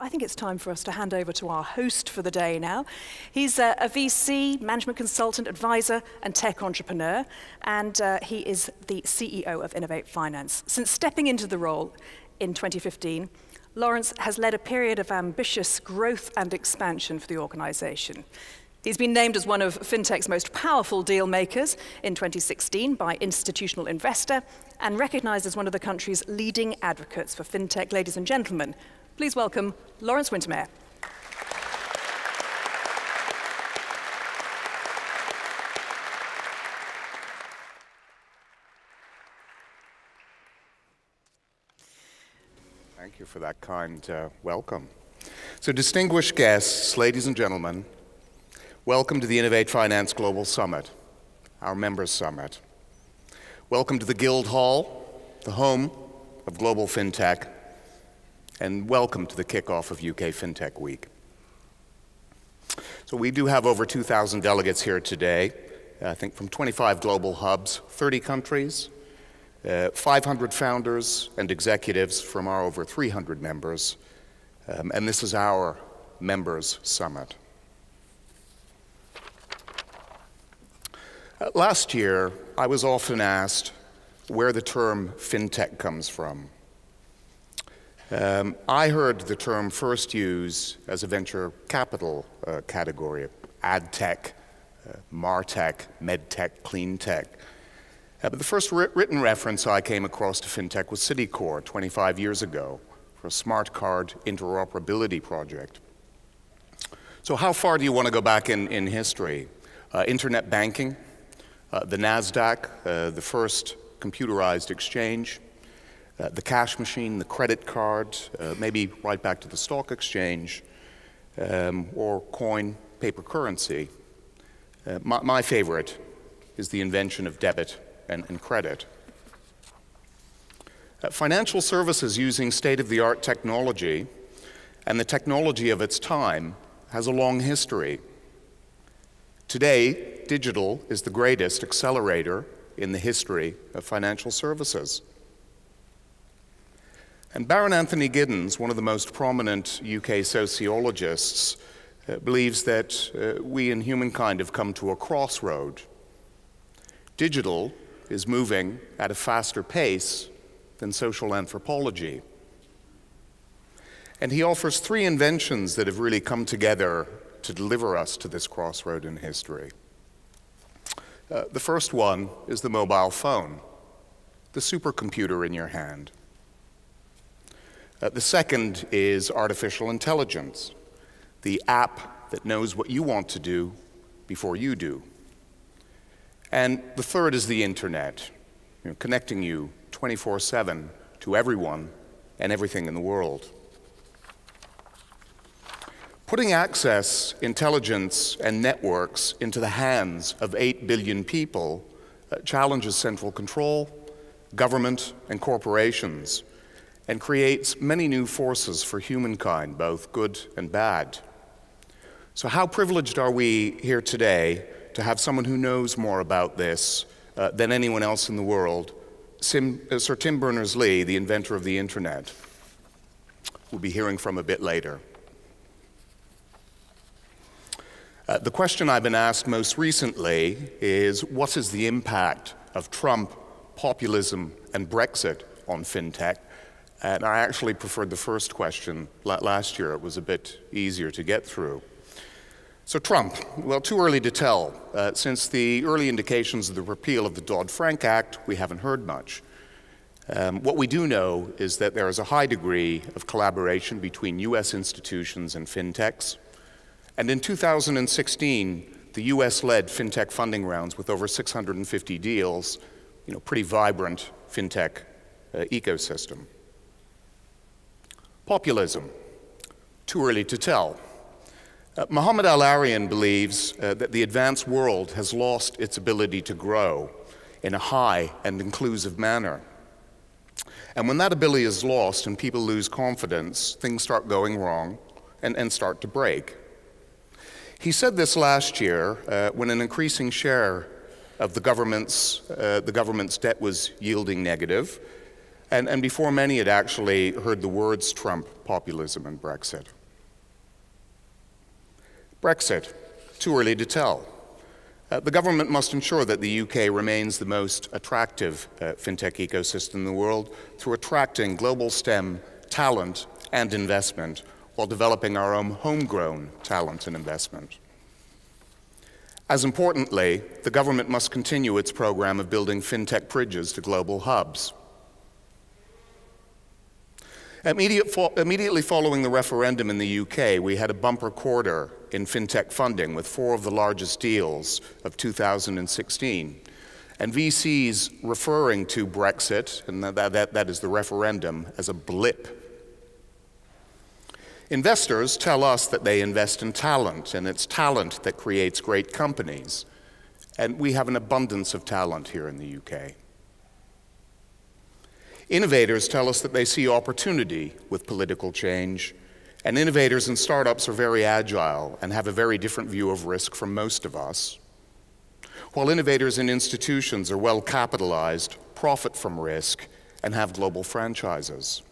I think it's time for us to hand over to our host for the day now. He's a, a VC, management consultant, advisor, and tech entrepreneur, and uh, he is the CEO of Innovate Finance. Since stepping into the role in 2015, Lawrence has led a period of ambitious growth and expansion for the organization. He's been named as one of fintech's most powerful deal makers in 2016 by Institutional Investor and recognized as one of the country's leading advocates for fintech. Ladies and gentlemen, Please welcome Lawrence Wintermeyer. Thank you for that kind uh, welcome. So, distinguished guests, ladies and gentlemen, welcome to the Innovate Finance Global Summit, our members' summit. Welcome to the Guildhall, the home of global fintech and welcome to the kickoff of UK FinTech Week. So we do have over 2,000 delegates here today, I think from 25 global hubs, 30 countries, uh, 500 founders and executives from our over 300 members, um, and this is our members summit. Uh, last year, I was often asked where the term fintech comes from. Um, I heard the term first used as a venture capital uh, category, ad tech, uh, martech, medtech, clean tech. Uh, but the first written reference I came across to fintech was Citicorp 25 years ago for a smart card interoperability project. So, how far do you want to go back in, in history? Uh, internet banking, uh, the NASDAQ, uh, the first computerized exchange, uh, the cash machine, the credit card, uh, maybe right back to the stock exchange, um, or coin paper currency. Uh, my, my, favorite is the invention of debit and, and credit. Uh, financial services using state of the art technology and the technology of its time has a long history. Today, digital is the greatest accelerator in the history of financial services. And Baron Anthony Giddens, one of the most prominent UK sociologists, uh, believes that uh, we in humankind have come to a crossroad. Digital is moving at a faster pace than social anthropology. And he offers three inventions that have really come together to deliver us to this crossroad in history. Uh, the first one is the mobile phone, the supercomputer in your hand. Uh, the second is artificial intelligence, the app that knows what you want to do before you do. And the third is the internet, you know, connecting you 24 7 to everyone and everything in the world. Putting access, intelligence, and networks into the hands of 8 billion people uh, challenges central control, government, and corporations and creates many new forces for humankind, both good and bad. So, how privileged are we here today to have someone who knows more about this uh, than anyone else in the world? Sim, uh, Sir Tim Berners Lee, the inventor of the internet. We'll be hearing from a bit later. Uh, the question I've been asked most recently is what is the impact of Trump, populism, and Brexit on fintech? And I actually preferred the first question last year. It was a bit easier to get through. So, Trump, well, too early to tell. Uh, since the early indications of the repeal of the Dodd Frank Act, we haven't heard much. Um, what we do know is that there is a high degree of collaboration between US institutions and fintechs. And in 2016, the US led fintech funding rounds with over 650 deals, you know, pretty vibrant fintech uh, ecosystem. Populism. Too early to tell. Uh, Mohamed El-Erian believes uh, that the advanced world has lost its ability to grow in a high and inclusive manner. And when that ability is lost and people lose confidence, things start going wrong and, and start to break. He said this last year uh, when an increasing share of the government's, uh, the government's debt was yielding negative and, and before many had actually heard the words Trump, populism, and Brexit. Brexit, too early to tell. Uh, the government must ensure that the UK remains the most attractive uh, fintech ecosystem in the world through attracting global STEM talent and investment while developing our own homegrown talent and investment. As importantly, the government must continue its program of building fintech bridges to global hubs. Immediate fo immediately following the referendum in the UK, we had a bumper quarter in fintech funding with four of the largest deals of 2016. And VCs referring to Brexit, and that, that, that is the referendum, as a blip. Investors tell us that they invest in talent, and it's talent that creates great companies. And we have an abundance of talent here in the UK. Innovators tell us that they see opportunity with political change, and innovators and startups are very agile and have a very different view of risk from most of us. While innovators and institutions are well capitalized, profit from risk, and have global franchises.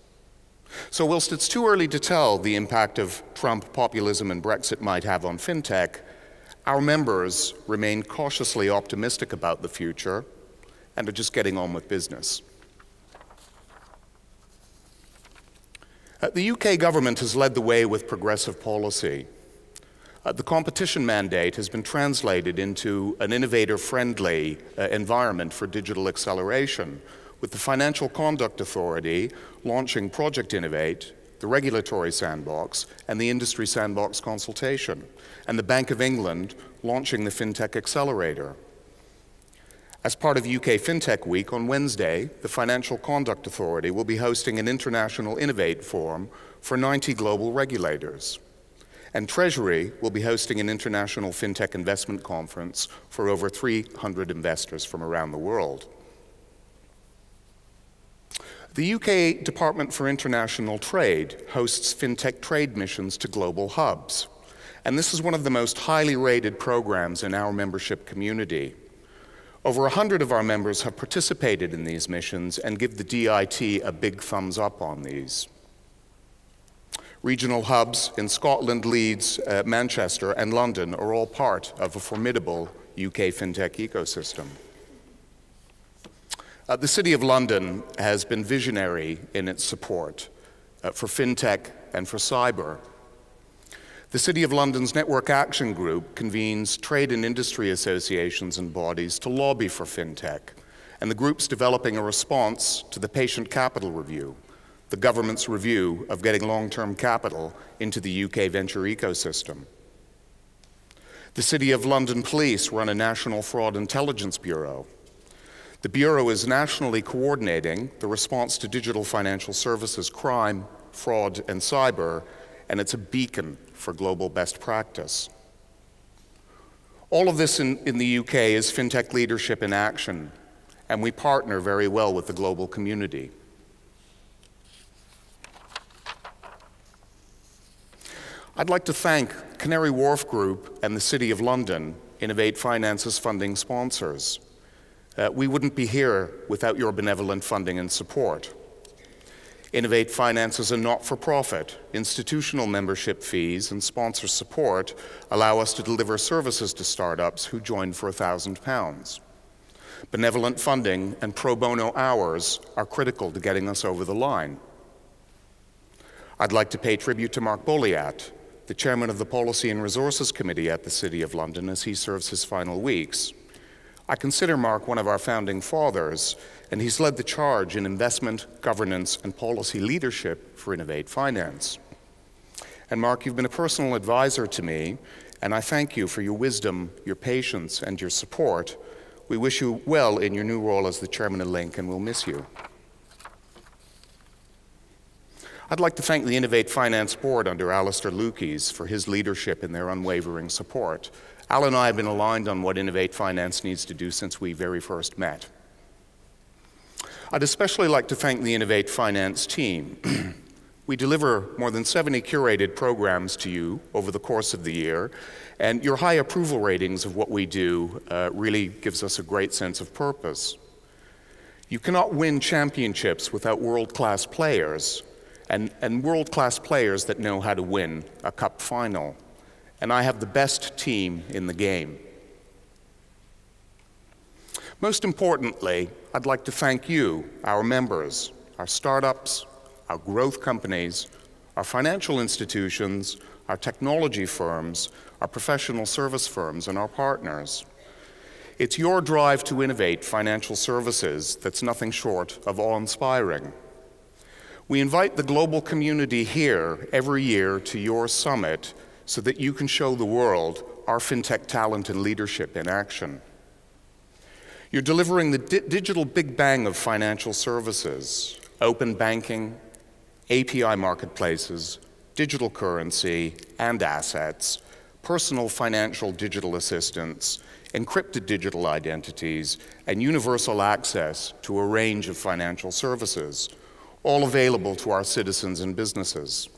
So, whilst it's too early to tell the impact of Trump populism and Brexit might have on fintech, our members remain cautiously optimistic about the future and are just getting on with business. Uh, the UK government has led the way with progressive policy. Uh, the competition mandate has been translated into an innovator friendly uh, environment for digital acceleration, with the Financial Conduct Authority launching Project Innovate, the Regulatory Sandbox, and the Industry Sandbox consultation, and the Bank of England launching the FinTech Accelerator. As part of UK FinTech Week on Wednesday, the Financial Conduct Authority will be hosting an international Innovate Forum for 90 global regulators. And Treasury will be hosting an international FinTech investment conference for over 300 investors from around the world. The UK Department for International Trade hosts FinTech trade missions to global hubs. And this is one of the most highly rated programs in our membership community. Over 100 of our members have participated in these missions and give the DIT a big thumbs up on these. Regional hubs in Scotland, Leeds, uh, Manchester, and London are all part of a formidable UK fintech ecosystem. Uh, the City of London has been visionary in its support uh, for fintech and for cyber the City of London's Network Action Group convenes trade and industry associations and bodies to lobby for fintech, and the group's developing a response to the Patient Capital Review, the government's review of getting long term capital into the UK venture ecosystem. The City of London Police run a National Fraud Intelligence Bureau. The Bureau is nationally coordinating the response to digital financial services crime, fraud, and cyber, and it's a beacon for global best practice. All of this in, in the UK is fintech leadership in action, and we partner very well with the global community. I'd like to thank Canary Wharf Group and the City of London, Innovate Finance's funding sponsors. Uh, we wouldn't be here without your benevolent funding and support. Innovate Finance is a not for profit. Institutional membership fees and sponsor support allow us to deliver services to startups who join for £1,000. Benevolent funding and pro bono hours are critical to getting us over the line. I'd like to pay tribute to Mark Boleat, the chairman of the Policy and Resources Committee at the City of London, as he serves his final weeks. I consider Mark one of our founding fathers, and he's led the charge in investment, governance, and policy leadership for Innovate Finance. And Mark, you've been a personal advisor to me, and I thank you for your wisdom, your patience, and your support. We wish you well in your new role as the chairman of Link, and we'll miss you. I'd like to thank the Innovate Finance Board under Alistair Lukies for his leadership and their unwavering support. Al and I have been aligned on what Innovate Finance needs to do since we very first met. I'd especially like to thank the Innovate Finance team. we deliver more than 70 curated programs to you over the course of the year, and your high approval ratings of what we do uh, really gives us a great sense of purpose. You cannot win championships without world class players, and, and world class players that know how to win a cup final. And I have the best team in the game. Most importantly, I'd like to thank you, our members, our startups, our growth companies, our financial institutions, our technology firms, our professional service firms, and our partners. It's your drive to innovate financial services that's nothing short of awe inspiring. We invite the global community here every year to your summit so that you can show the world our fintech talent and leadership in action. You're delivering the di digital big bang of financial services, open banking, API marketplaces, digital currency and assets, personal financial digital assistance, encrypted digital identities, and universal access to a range of financial services, all available to our citizens and businesses.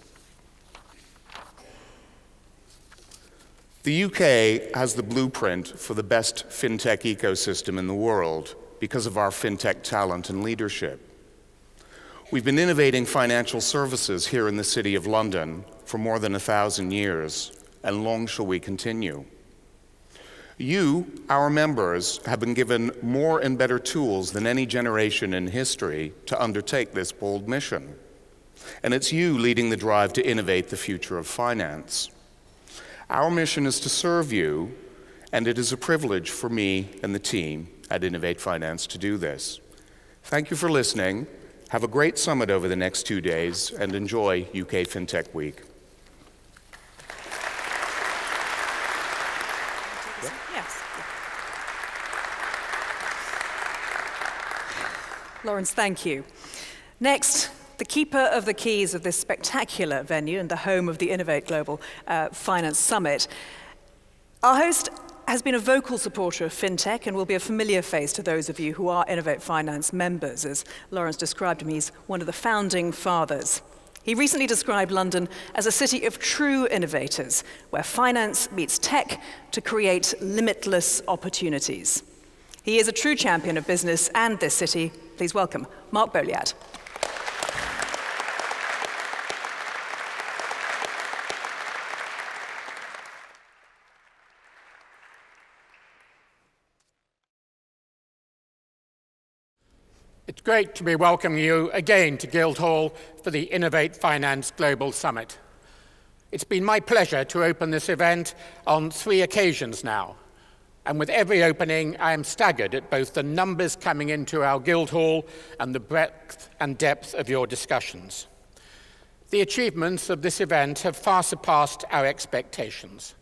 The UK has the blueprint for the best fintech ecosystem in the world because of our fintech talent and leadership. We've been innovating financial services here in the City of London for more than a thousand years, and long shall we continue. You, our members, have been given more and better tools than any generation in history to undertake this bold mission. And it's you leading the drive to innovate the future of finance. Our mission is to serve you, and it is a privilege for me and the team at Innovate Finance to do this. Thank you for listening. Have a great summit over the next two days and enjoy UK FinTech Week. Lawrence, thank you. Next, the keeper of the keys of this spectacular venue and the home of the Innovate Global uh, Finance Summit. Our host has been a vocal supporter of fintech and will be a familiar face to those of you who are Innovate Finance members. As Lawrence described him, he's one of the founding fathers. He recently described London as a city of true innovators, where finance meets tech to create limitless opportunities. He is a true champion of business and this city. Please welcome Mark Boleat. It's great to be welcoming you again to Guildhall for the Innovate Finance Global Summit. It's been my pleasure to open this event on three occasions now. And with every opening, I am staggered at both the numbers coming into our Guildhall and the breadth and depth of your discussions. The achievements of this event have far surpassed our expectations.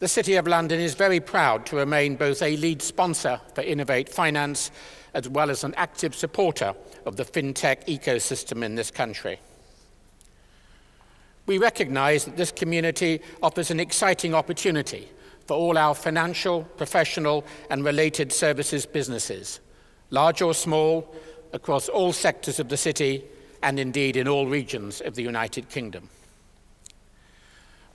The City of London is very proud to remain both a lead sponsor for Innovate Finance as well as an active supporter of the fintech ecosystem in this country. We recognize that this community offers an exciting opportunity for all our financial, professional, and related services businesses, large or small, across all sectors of the city, and indeed in all regions of the United Kingdom.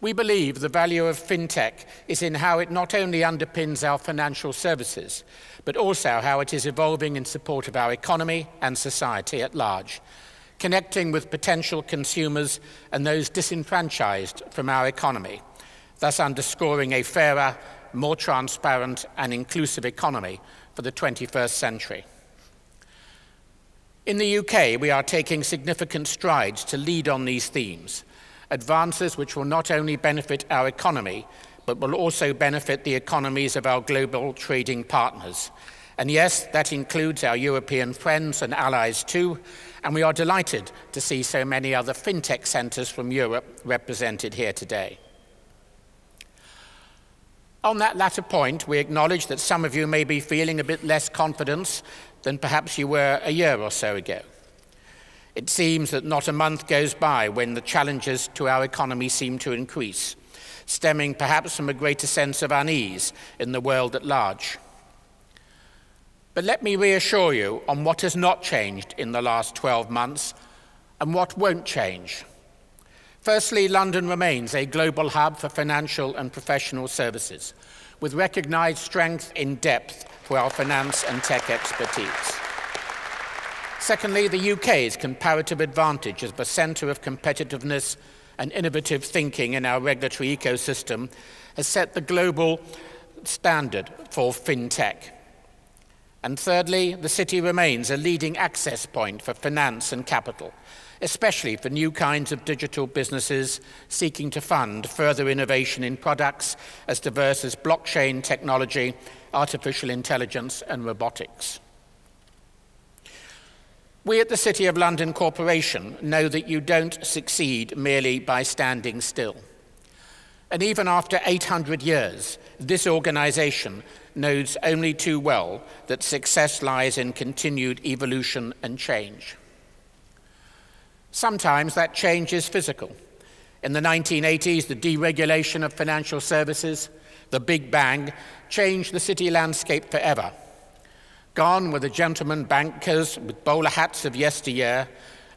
We believe the value of fintech is in how it not only underpins our financial services, but also how it is evolving in support of our economy and society at large, connecting with potential consumers and those disenfranchised from our economy, thus underscoring a fairer, more transparent and inclusive economy for the 21st century. In the UK, we are taking significant strides to lead on these themes advances which will not only benefit our economy, but will also benefit the economies of our global trading partners. And yes, that includes our European friends and allies too, and we are delighted to see so many other fintech centres from Europe represented here today. On that latter point, we acknowledge that some of you may be feeling a bit less confidence than perhaps you were a year or so ago. It seems that not a month goes by when the challenges to our economy seem to increase, stemming perhaps from a greater sense of unease in the world at large. But let me reassure you on what has not changed in the last 12 months and what won't change. Firstly, London remains a global hub for financial and professional services, with recognized strength in depth for our finance and tech expertise. Secondly, the UK's comparative advantage as the centre of competitiveness and innovative thinking in our regulatory ecosystem has set the global standard for fintech. And thirdly, the city remains a leading access point for finance and capital, especially for new kinds of digital businesses seeking to fund further innovation in products as diverse as blockchain technology, artificial intelligence, and robotics. We at the City of London Corporation know that you don't succeed merely by standing still. And even after 800 years, this organisation knows only too well that success lies in continued evolution and change. Sometimes that change is physical. In the 1980s, the deregulation of financial services, the Big Bang, changed the city landscape forever. Gone were the gentlemen bankers with bowler hats of yesteryear,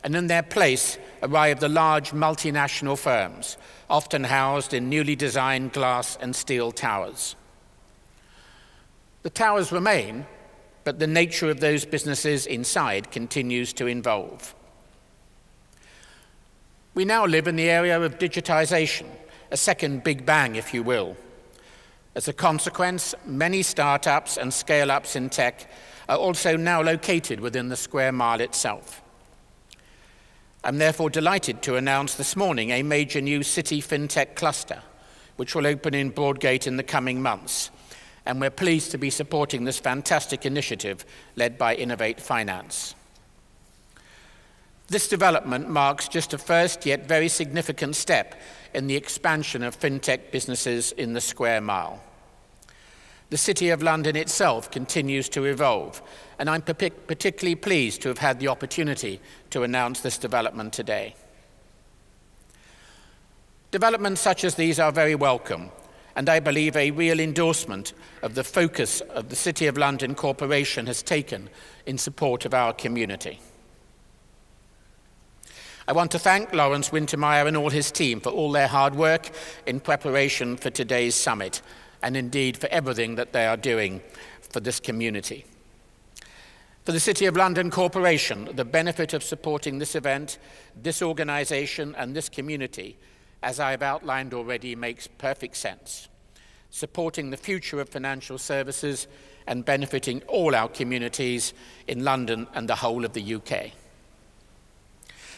and in their place arrived the large multinational firms, often housed in newly designed glass and steel towers. The towers remain, but the nature of those businesses inside continues to evolve. We now live in the area of digitization, a second big bang, if you will. As a consequence, many startups and scale ups in tech are also now located within the square mile itself. I'm therefore delighted to announce this morning a major new city fintech cluster, which will open in Broadgate in the coming months. And we're pleased to be supporting this fantastic initiative led by Innovate Finance. This development marks just a first yet very significant step in the expansion of fintech businesses in the square mile. The City of London itself continues to evolve, and I'm particularly pleased to have had the opportunity to announce this development today. Developments such as these are very welcome, and I believe a real endorsement of the focus of the City of London Corporation has taken in support of our community. I want to thank Lawrence Wintermeyer and all his team for all their hard work in preparation for today's summit, and indeed for everything that they are doing for this community. For the City of London Corporation, the benefit of supporting this event, this organisation, and this community, as I have outlined already, makes perfect sense. Supporting the future of financial services and benefiting all our communities in London and the whole of the UK.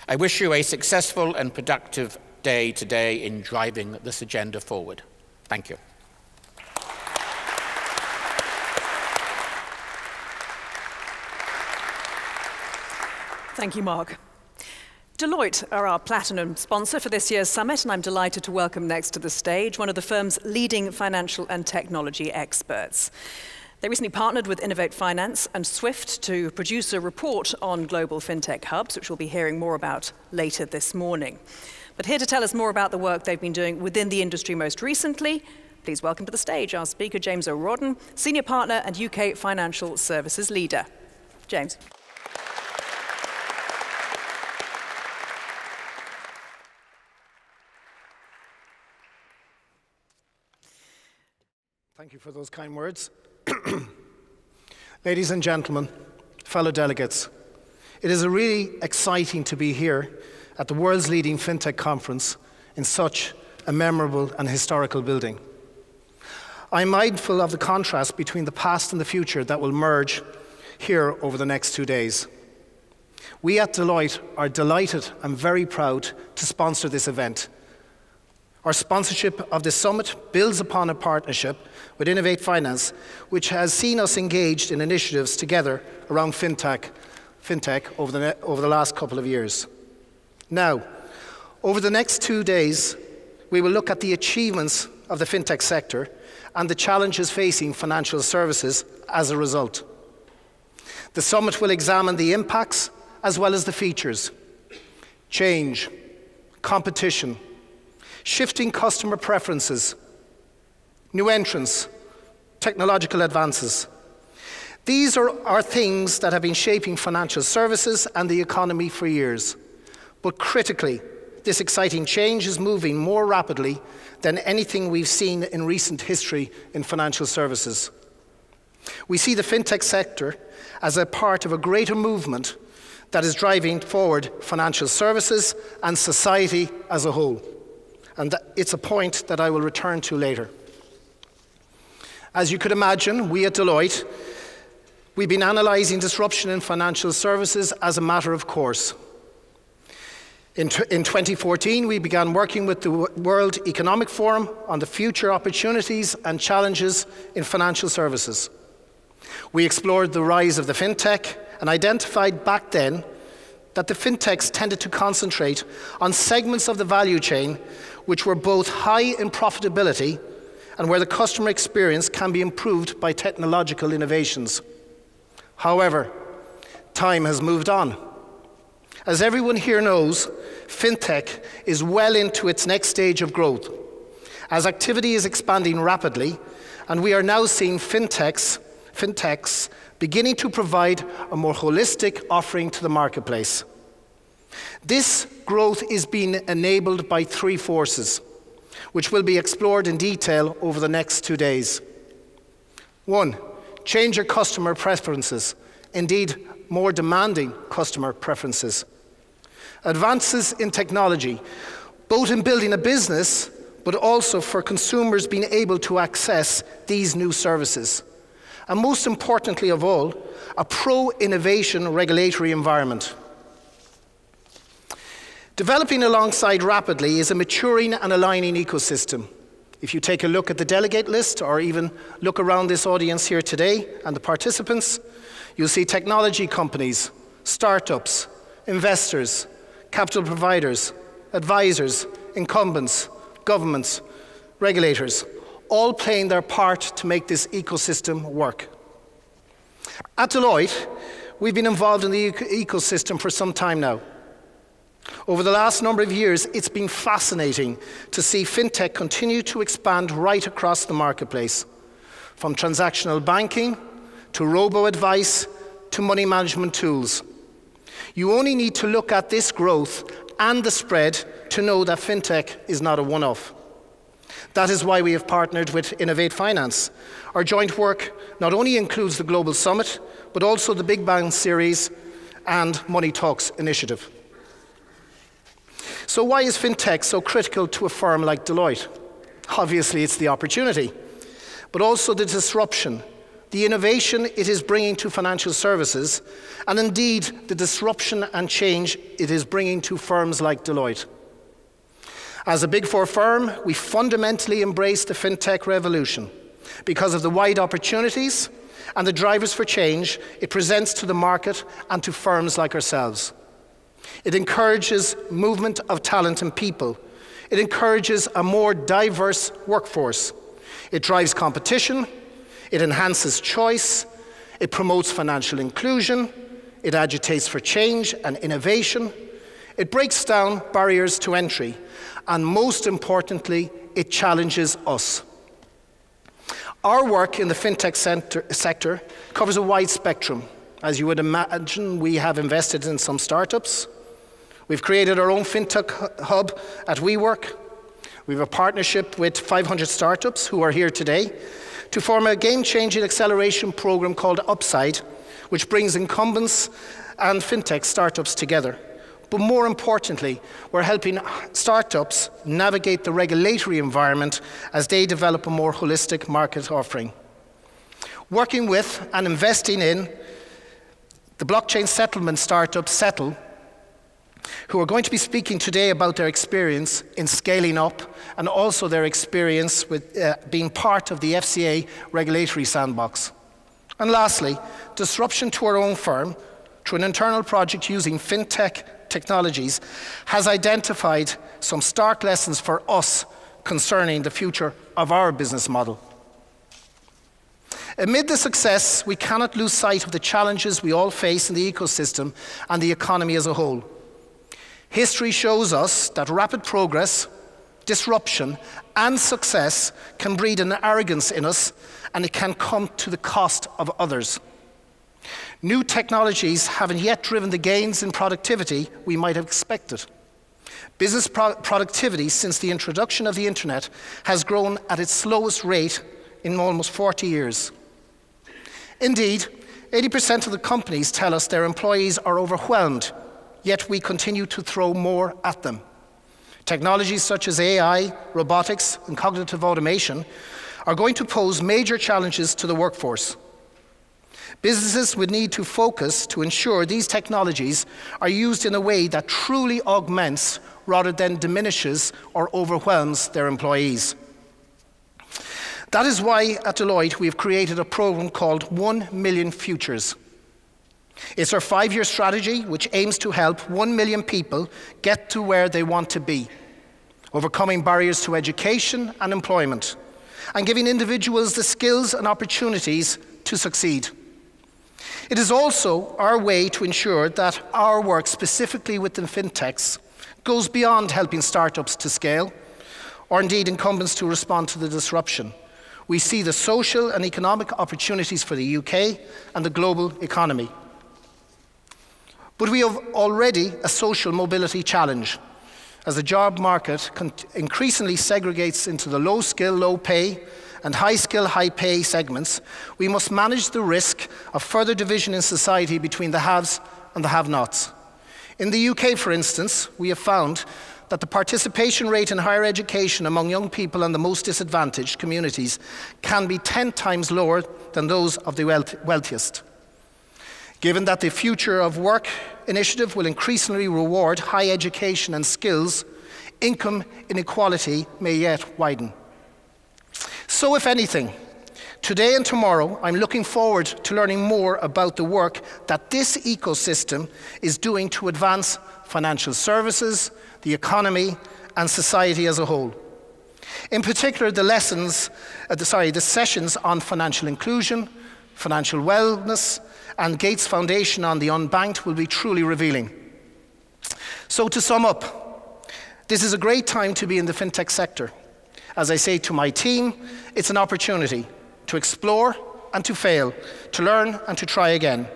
I wish you a successful and productive day today in driving this agenda forward. Thank you. Thank you, Mark. Deloitte are our platinum sponsor for this year's summit, and I'm delighted to welcome next to the stage one of the firm's leading financial and technology experts. They recently partnered with Innovate Finance and Swift to produce a report on global fintech hubs, which we'll be hearing more about later this morning. But here to tell us more about the work they've been doing within the industry most recently, please welcome to the stage our speaker, James O'Rodden, Senior Partner and UK Financial Services Leader. James. Thank you for those kind words. Ladies and gentlemen, fellow delegates, it is really exciting to be here at the world's leading fintech conference in such a memorable and historical building. I'm mindful of the contrast between the past and the future that will merge here over the next two days. We at Deloitte are delighted and very proud to sponsor this event our sponsorship of this summit builds upon a partnership with Innovate Finance, which has seen us engaged in initiatives together around fintech, fintech over, the, over the last couple of years. Now, over the next two days, we will look at the achievements of the fintech sector and the challenges facing financial services as a result. The summit will examine the impacts as well as the features change, competition, shifting customer preferences, new entrants, technological advances. These are, are things that have been shaping financial services and the economy for years. But critically, this exciting change is moving more rapidly than anything we've seen in recent history in financial services. We see the fintech sector as a part of a greater movement that is driving forward financial services and society as a whole. And it's a point that I will return to later. As you could imagine, we at Deloitte, we've been analysing disruption in financial services as a matter of course. In, in 2014, we began working with the World Economic Forum on the future opportunities and challenges in financial services. We explored the rise of the fintech and identified back then that the fintechs tended to concentrate on segments of the value chain which were both high in profitability and where the customer experience can be improved by technological innovations. However, time has moved on. As everyone here knows, fintech is well into its next stage of growth. As activity is expanding rapidly, and we are now seeing fintechs, fintechs beginning to provide a more holistic offering to the marketplace. This growth is being enabled by three forces, which will be explored in detail over the next two days. One, change your customer preferences, indeed, more demanding customer preferences. Advances in technology, both in building a business, but also for consumers being able to access these new services. And most importantly of all, a pro innovation regulatory environment. Developing alongside rapidly is a maturing and aligning ecosystem. If you take a look at the delegate list or even look around this audience here today and the participants, you'll see technology companies, startups, investors, capital providers, advisors, incumbents, governments, regulators, all playing their part to make this ecosystem work. At Deloitte, we've been involved in the ecosystem for some time now. Over the last number of years, it's been fascinating to see fintech continue to expand right across the marketplace, from transactional banking to robo advice to money management tools. You only need to look at this growth and the spread to know that fintech is not a one off. That is why we have partnered with Innovate Finance. Our joint work not only includes the Global Summit, but also the Big Bang Series and Money Talks initiative. So, why is fintech so critical to a firm like Deloitte? Obviously, it's the opportunity, but also the disruption, the innovation it is bringing to financial services, and indeed the disruption and change it is bringing to firms like Deloitte. As a Big Four firm, we fundamentally embrace the fintech revolution because of the wide opportunities and the drivers for change it presents to the market and to firms like ourselves. It encourages movement of talent and people. It encourages a more diverse workforce. It drives competition. It enhances choice. It promotes financial inclusion. It agitates for change and innovation. It breaks down barriers to entry and most importantly, it challenges us. Our work in the fintech center, sector covers a wide spectrum. As you would imagine, we have invested in some startups. We've created our own fintech hub at WeWork. We have a partnership with 500 startups who are here today to form a game changing acceleration program called Upside, which brings incumbents and fintech startups together. But more importantly, we're helping startups navigate the regulatory environment as they develop a more holistic market offering. Working with and investing in the blockchain settlement startup SETL, who are going to be speaking today about their experience in scaling up and also their experience with uh, being part of the FCA regulatory sandbox. And lastly, disruption to our own firm through an internal project using fintech technologies has identified some stark lessons for us concerning the future of our business model. Amid the success, we cannot lose sight of the challenges we all face in the ecosystem and the economy as a whole. History shows us that rapid progress, disruption, and success can breed an arrogance in us, and it can come to the cost of others. New technologies haven't yet driven the gains in productivity we might have expected. Business pro productivity since the introduction of the internet has grown at its slowest rate in almost 40 years. Indeed, 80% of the companies tell us their employees are overwhelmed, yet we continue to throw more at them. Technologies such as AI, robotics, and cognitive automation are going to pose major challenges to the workforce. Businesses would need to focus to ensure these technologies are used in a way that truly augments rather than diminishes or overwhelms their employees. That is why at Deloitte we have created a program called 1 Million Futures. It's our five year strategy which aims to help 1 million people get to where they want to be, overcoming barriers to education and employment, and giving individuals the skills and opportunities to succeed. It is also our way to ensure that our work, specifically within fintechs, goes beyond helping startups to scale, or indeed incumbents to respond to the disruption. We see the social and economic opportunities for the UK and the global economy. But we have already a social mobility challenge as the job market increasingly segregates into the low skill, low pay, and high skill, high pay segments, we must manage the risk of further division in society between the haves and the have nots. In the UK, for instance, we have found that the participation rate in higher education among young people in the most disadvantaged communities can be 10 times lower than those of the wealthiest. Given that the Future of Work initiative will increasingly reward high education and skills, income inequality may yet widen. So, if anything, today and tomorrow, I'm looking forward to learning more about the work that this ecosystem is doing to advance financial services, the economy, and society as a whole. In particular, the lessons, uh, the, sorry, the sessions on financial inclusion, financial wellness, and Gates Foundation on the unbanked will be truly revealing. So, to sum up, this is a great time to be in the fintech sector. As I say to my team, it's an opportunity to explore and to fail, to learn and to try again.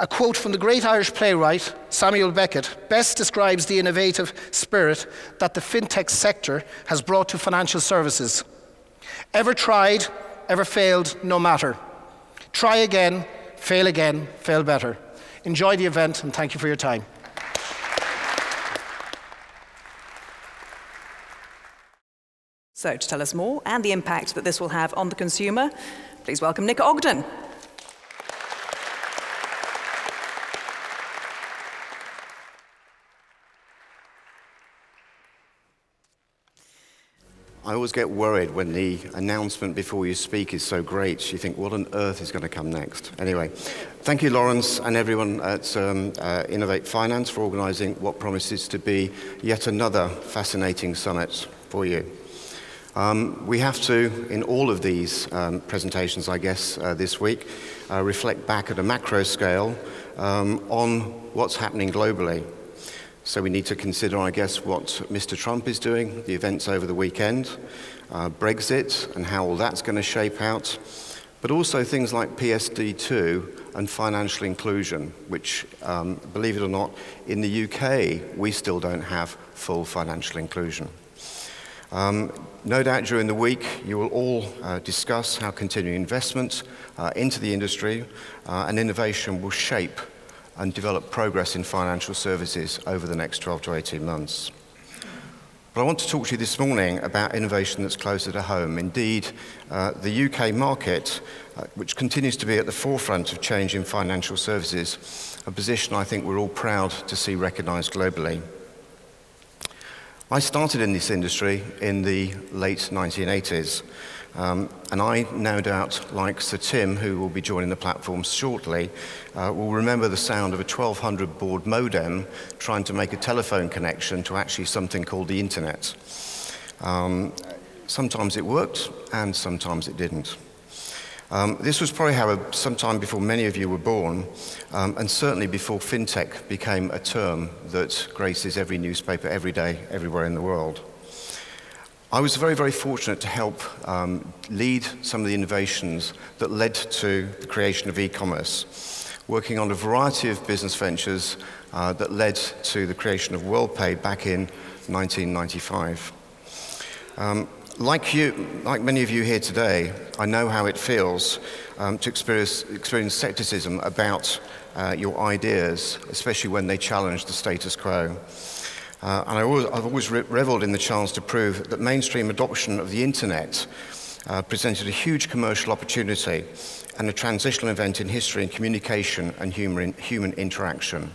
A quote from the great Irish playwright Samuel Beckett best describes the innovative spirit that the fintech sector has brought to financial services. Ever tried, ever failed, no matter. Try again, fail again, fail better. Enjoy the event and thank you for your time. So, to tell us more and the impact that this will have on the consumer, please welcome Nick Ogden. I always get worried when the announcement before you speak is so great. You think, what on earth is going to come next? Anyway, thank you, Lawrence, and everyone at um, uh, Innovate Finance for organizing what promises to be yet another fascinating summit for you. Um, we have to, in all of these um, presentations, I guess, uh, this week, uh, reflect back at a macro scale um, on what's happening globally. So we need to consider, I guess, what Mr. Trump is doing, the events over the weekend, uh, Brexit, and how all that's going to shape out, but also things like PSD2 and financial inclusion, which, um, believe it or not, in the UK, we still don't have full financial inclusion. Um, no doubt during the week you will all uh, discuss how continuing investment uh, into the industry uh, and innovation will shape and develop progress in financial services over the next 12 to 18 months. But I want to talk to you this morning about innovation that's closer to home. Indeed, uh, the UK market, uh, which continues to be at the forefront of change in financial services, a position I think we're all proud to see recognised globally. I started in this industry in the late 1980s. Um, and I, no doubt, like Sir Tim, who will be joining the platform shortly, uh, will remember the sound of a 1200 baud modem trying to make a telephone connection to actually something called the internet. Um, sometimes it worked, and sometimes it didn't. Um, this was probably, however, sometime before many of you were born, um, and certainly before fintech became a term that graces every newspaper every day, everywhere in the world. I was very, very fortunate to help um, lead some of the innovations that led to the creation of e-commerce, working on a variety of business ventures uh, that led to the creation of WorldPay back in 1995. Um, Like you, like many of you here today, I know how it feels um, to experience, experience skepticism about uh, your ideas, especially when they challenge the status quo. Uh, and I I've always re- reveled in the chance to prove that mainstream adoption of the internet uh, presented a huge commercial opportunity and a transitional event in history in communication and human, human interaction.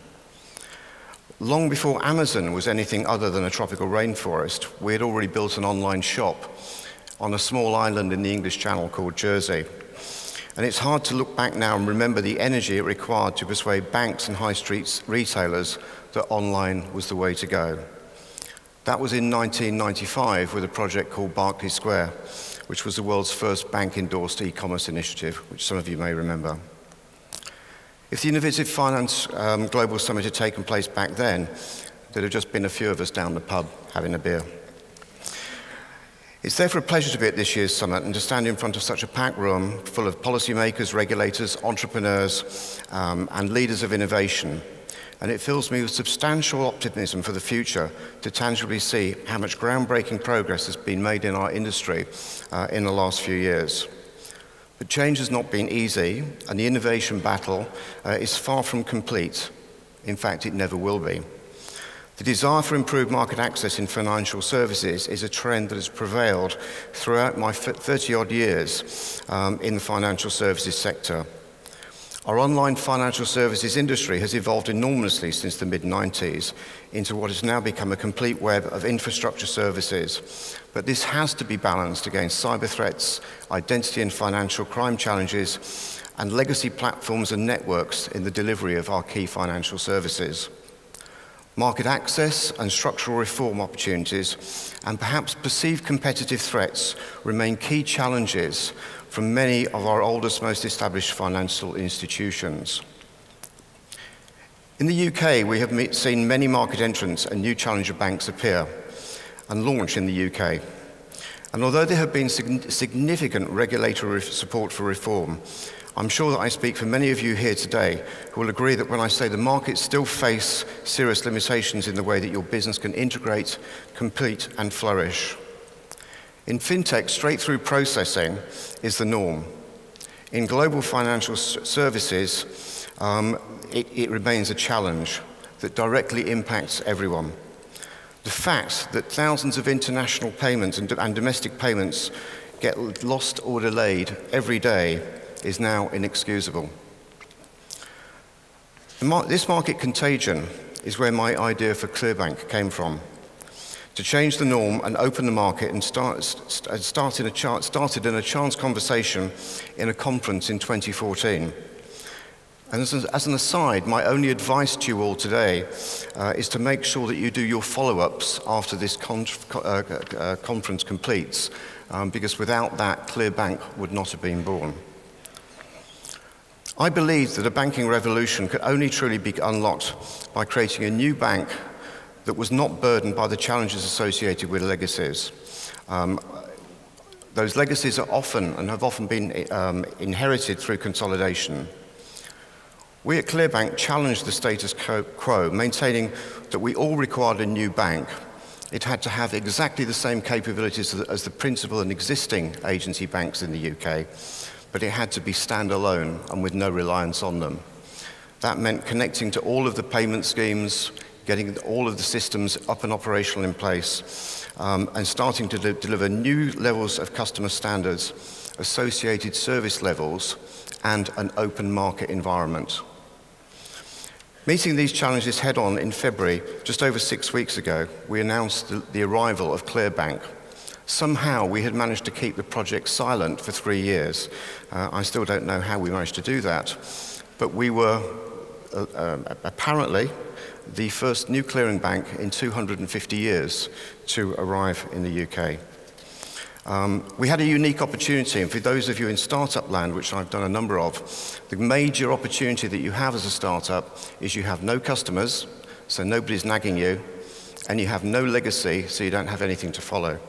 Long before Amazon was anything other than a tropical rainforest, we had already built an online shop on a small island in the English Channel called Jersey. And it's hard to look back now and remember the energy it required to persuade banks and high street retailers that online was the way to go. That was in 1995 with a project called Barclay Square, which was the world's first bank endorsed e commerce initiative, which some of you may remember. If the Innovate Finance um, Global Summit had taken place back then, there'd have just been a few of us down the pub having a beer. It's therefore a pleasure to be at this year's summit and to stand in front of such a packed room full of policymakers, regulators, entrepreneurs, um, and leaders of innovation. And it fills me with substantial optimism for the future to tangibly see how much groundbreaking progress has been made in our industry uh, in the last few years. But change has not been easy, and the innovation battle uh, is far from complete. In fact, it never will be. The desire for improved market access in financial services is a trend that has prevailed throughout my 30 odd years um, in the financial services sector. Our online financial services industry has evolved enormously since the mid 90s into what has now become a complete web of infrastructure services. But this has to be balanced against cyber threats, identity and financial crime challenges, and legacy platforms and networks in the delivery of our key financial services. Market access and structural reform opportunities, and perhaps perceived competitive threats, remain key challenges from many of our oldest, most established financial institutions. In the UK, we have seen many market entrants and new challenger banks appear and launch in the UK. And although there have been significant regulatory support for reform, I'm sure that I speak for many of you here today who will agree that when I say the markets still face serious limitations in the way that your business can integrate, compete, and flourish. In fintech, straight through processing is the norm. In global financial services, um, it, it remains a challenge that directly impacts everyone. The fact that thousands of international payments and, and domestic payments get lost or delayed every day is now inexcusable. This market contagion is where my idea for Clearbank came from. To change the norm and open the market and start, start in a started in a chance conversation in a conference in 2014. And as, as an aside, my only advice to you all today uh, is to make sure that you do your follow ups after this uh, uh, conference completes, um, because without that, Clearbank would not have been born. I believe that a banking revolution could only truly be unlocked by creating a new bank that was not burdened by the challenges associated with legacies. Um, those legacies are often and have often been um, inherited through consolidation. We at Clearbank challenged the status quo, maintaining that we all required a new bank. It had to have exactly the same capabilities as the principal and existing agency banks in the UK, but it had to be standalone and with no reliance on them. That meant connecting to all of the payment schemes, getting all of the systems up and operational in place, um, and starting to de deliver new levels of customer standards, associated service levels, and an open market environment. Meeting these challenges head on in February, just over six weeks ago, we announced the, arrival of Clearbank. Somehow we had managed to keep the project silent for three years. Uh, I still don't know how we managed to do that, but we were uh, uh, apparently the first new clearing bank in 250 years to arrive in the UK. Um, we had a unique opportunity, and for those of you in startup land, which I've done a number of, the major opportunity that you have as a startup is you have no customers, so nobody's nagging you, and you have no legacy, so you don't have anything to follow.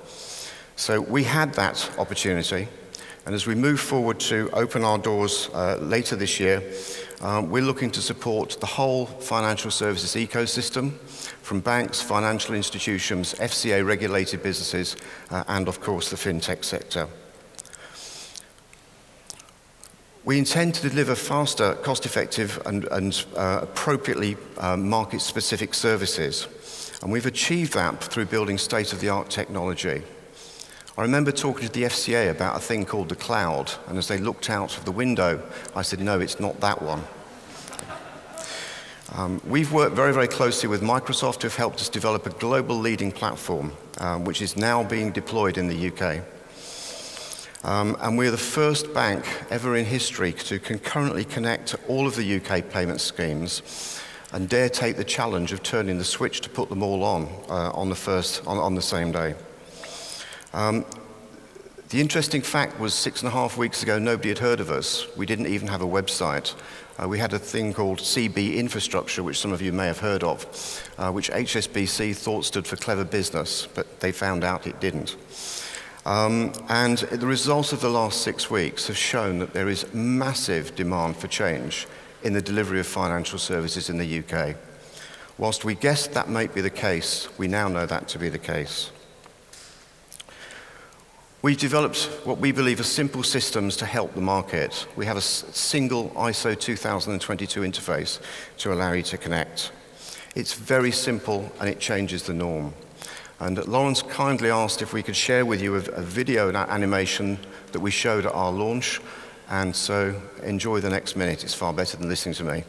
So we had that opportunity. And as we move forward to open our doors uh, later this year, um, we're looking to support the whole financial services ecosystem, from banks, financial institutions, FCA regulated businesses, uh, and of course the fintech sector. We intend to deliver faster, cost-effective and, and uh, appropriately uh, market-specific services. And we've achieved that through building state-of-the-art technology. I remember talking to the FCA about a thing called the cloud, and as they looked out of the window, I said, no, it's not that one. Um, we've worked very, very closely with Microsoft who have helped us develop a global leading platform, um, which is now being deployed in the UK. Um, and we're the first bank ever in history to concurrently connect to all of the UK payment schemes and dare take the challenge of turning the switch to put them all on uh, on the first on, on the same day. Um, the interesting fact was six and a half weeks ago, nobody had heard of us. We didn't even have a website. Uh, we had a thing called CB Infrastructure, which some of you may have heard of, uh, which HSBC thought stood for clever business, but they found out it didn't. Um, and the results of the last six weeks have shown that there is massive demand for change in the delivery of financial services in the UK. Whilst we guessed that might be the case, we now know that to be the case. We've developed what we believe are simple systems to help the market. We have a single ISO 20022 interface to allow you to connect. It's very simple and it changes the norm. And Lawrence kindly asked if we could share with you a, a video animation that we showed at our launch. And so enjoy the next minute. It's far better than listening to me.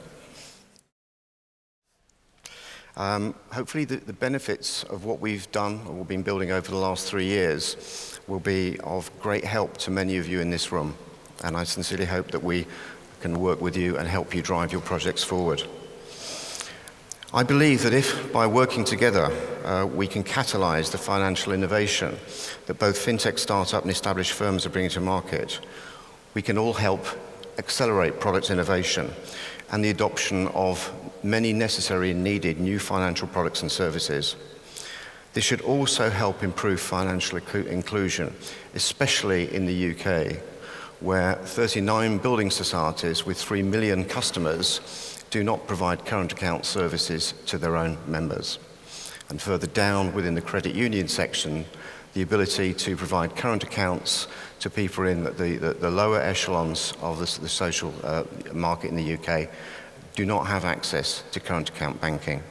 Um, hopefully the, the, benefits of what we've done or we've been building over the last three years will be of great help to many of you in this room. And I sincerely hope that we can work with you and help you drive your projects forward. I believe that if, by working together, uh, we can catalyze the financial innovation that both fintech startup and established firms are bringing to market, we can all help accelerate product innovation and the adoption of many necessary and needed new financial products and services. This should also help improve financial inclusion, especially in the UK, where 39 building societies with 3 million customers do not provide current account services to their own members. And further down within the credit union section, the ability to provide current accounts to people in the, the, the lower echelons of the, the social uh, market in the UK do not have access to current account banking.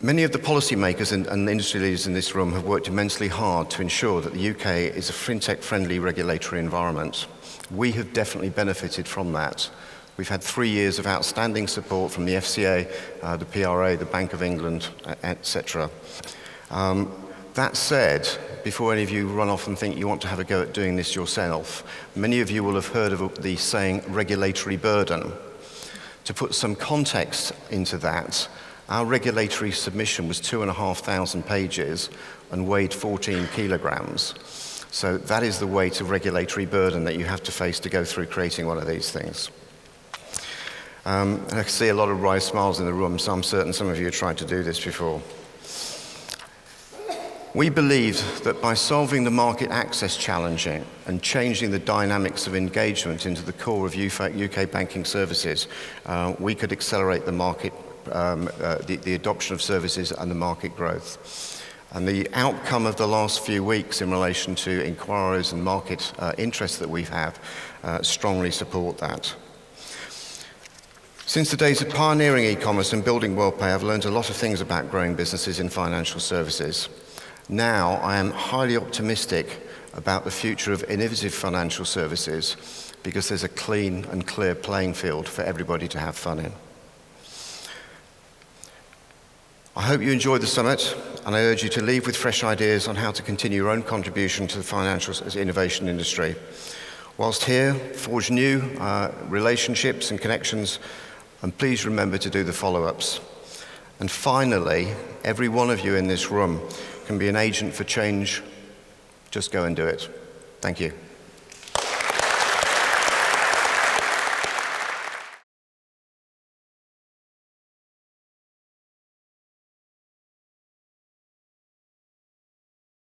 Many of the policymakers and, and industry leaders in this room have worked immensely hard to ensure that the UK is a fintech-friendly regulatory environment. We have definitely benefited from that. We've had three years of outstanding support from the FCA, uh, the PRA, the Bank of England, etc. Um, that said, before any of you run off and think you want to have a go at doing this yourself, many of you will have heard of the saying regulatory burden. To put some context into that, our regulatory submission was two and a half thousand pages and weighed 14 kilograms. So that is the weight of regulatory burden that you have to face to go through creating one of these things. Um, I see a lot of wry smiles in the room, so I'm certain some of you have tried to do this before. We believe that by solving the market access challenge and changing the dynamics of engagement into the core of UK banking services, uh, we could accelerate the market um, uh, the, the adoption of services and the market growth. And the outcome of the last few weeks in relation to inquiries and market uh, interest that we have uh, strongly support that. Since the days of pioneering e-commerce and building WorldPay, I've learned a lot of things about growing businesses in financial services. Now I am highly optimistic about the future of innovative financial services because there's a clean and clear playing field for everybody to have fun in. I hope you enjoyed the summit, and I urge you to leave with fresh ideas on how to continue your own contribution to the financial innovation industry. Whilst here, forge new uh, relationships and connections, and please remember to do the follow-ups. And finally, every one of you in this room can be an agent for change. Just go and do it. Thank you.